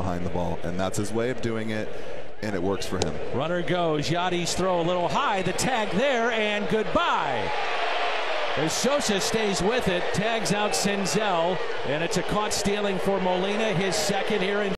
behind the ball, and that's his way of doing it, and it works for him. Runner goes. Yadi's throw a little high. The tag there, and goodbye. As Sosa stays with it, tags out Senzel, and it's a caught stealing for Molina, his second here in